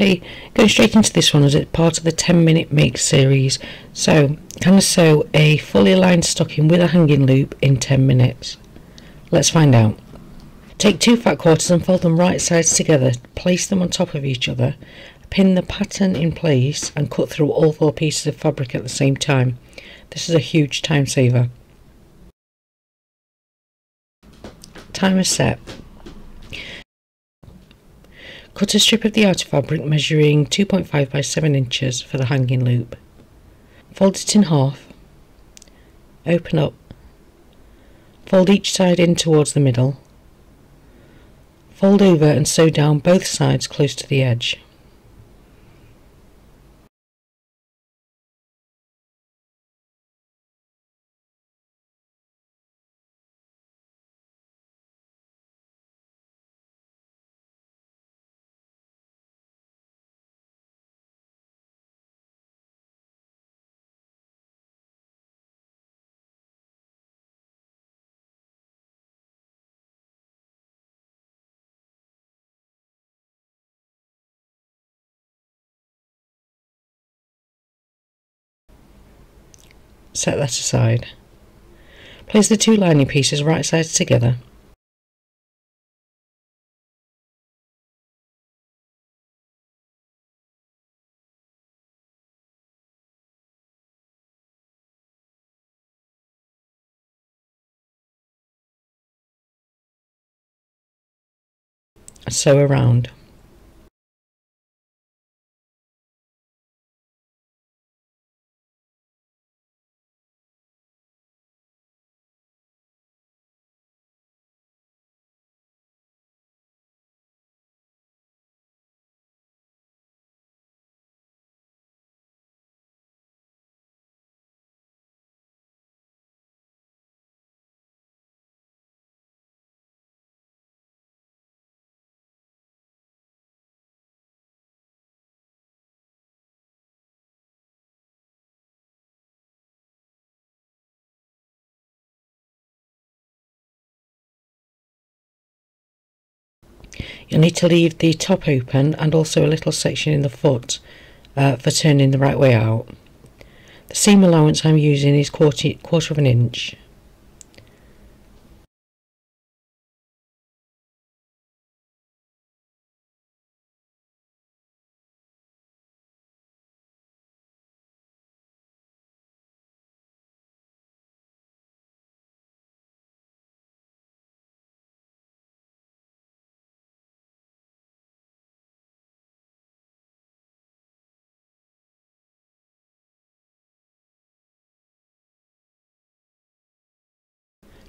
Going straight into this one as it's part of the 10 minute make series. So, can I sew a fully aligned stocking with a hanging loop in 10 minutes? Let's find out. Take two fat quarters and fold them right sides together, place them on top of each other, pin the pattern in place and cut through all four pieces of fabric at the same time. This is a huge time saver. Timer set. Cut a strip of the outer fabric measuring 2.5 by 7 inches for the hanging loop. Fold it in half. Open up. Fold each side in towards the middle. Fold over and sew down both sides close to the edge. Set that aside. Place the two lining pieces right sides together. sew around. You'll need to leave the top open and also a little section in the foot uh, for turning the right way out. The seam allowance I'm using is quarter, quarter of an inch.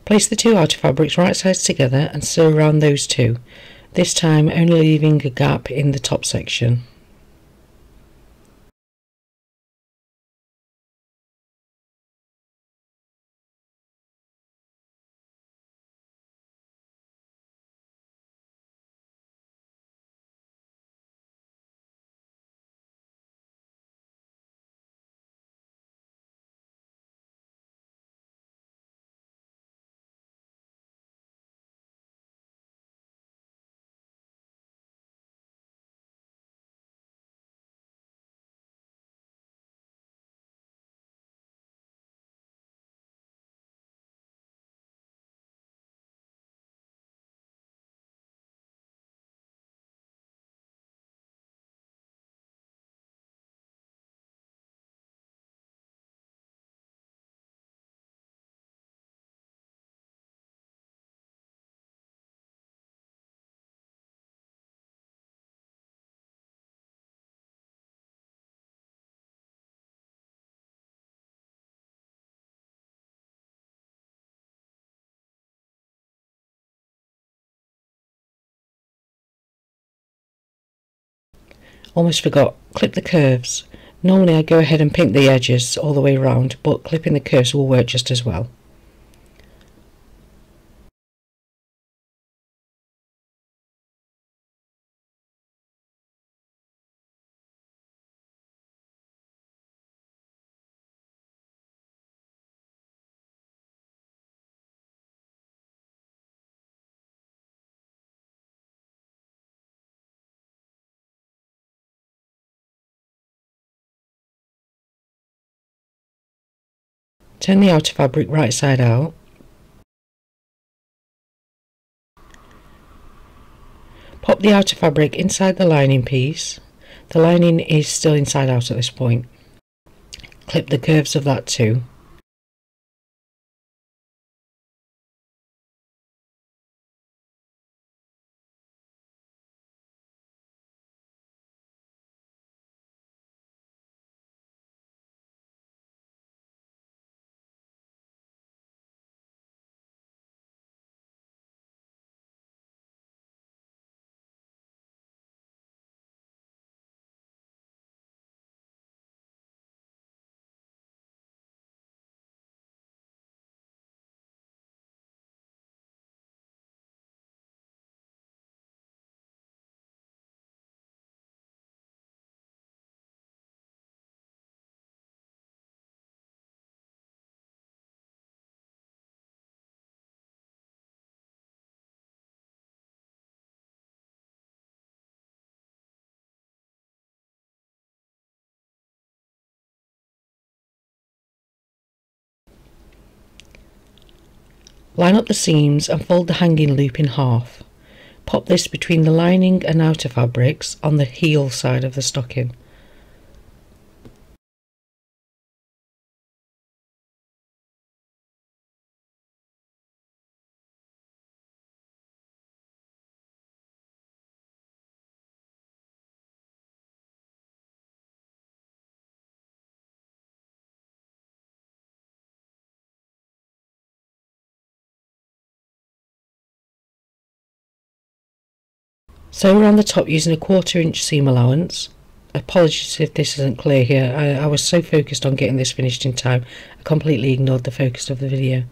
Place the two outer fabrics right sides together and sew around those two, this time only leaving a gap in the top section. Almost forgot, clip the curves. Normally I go ahead and pink the edges all the way around, but clipping the curves will work just as well. Turn the outer fabric right side out. Pop the outer fabric inside the lining piece. The lining is still inside out at this point. Clip the curves of that too. Line up the seams and fold the hanging loop in half. Pop this between the lining and outer fabrics on the heel side of the stocking. Sew around the top using a quarter inch seam allowance. Apologies if this isn't clear here, I, I was so focused on getting this finished in time, I completely ignored the focus of the video.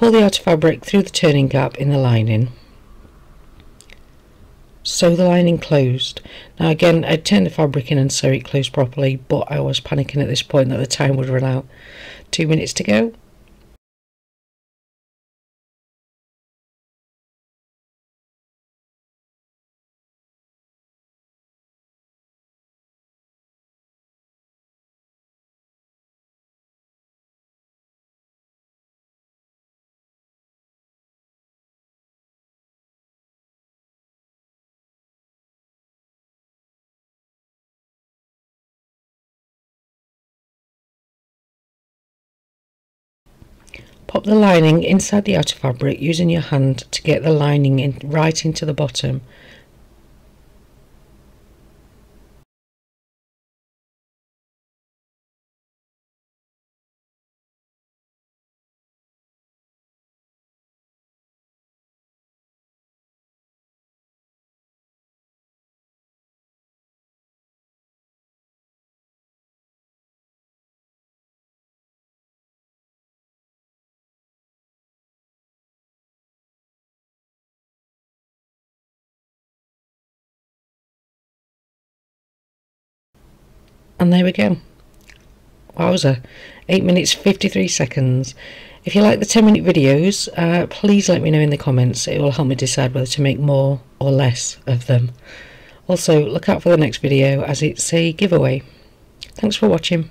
Pull the outer fabric through the turning gap in the lining. Sew the lining closed. Now again, I'd turn the fabric in and sew it closed properly, but I was panicking at this point that the time would run out. Two minutes to go. Pop the lining inside the outer fabric using your hand to get the lining in right into the bottom. And there we go. Wowza. 8 minutes 53 seconds. If you like the 10 minute videos, uh, please let me know in the comments. It will help me decide whether to make more or less of them. Also, look out for the next video as it's a giveaway. Thanks for watching.